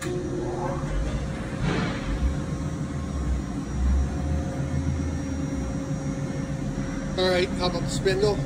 All right, how about the spindle?